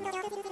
何?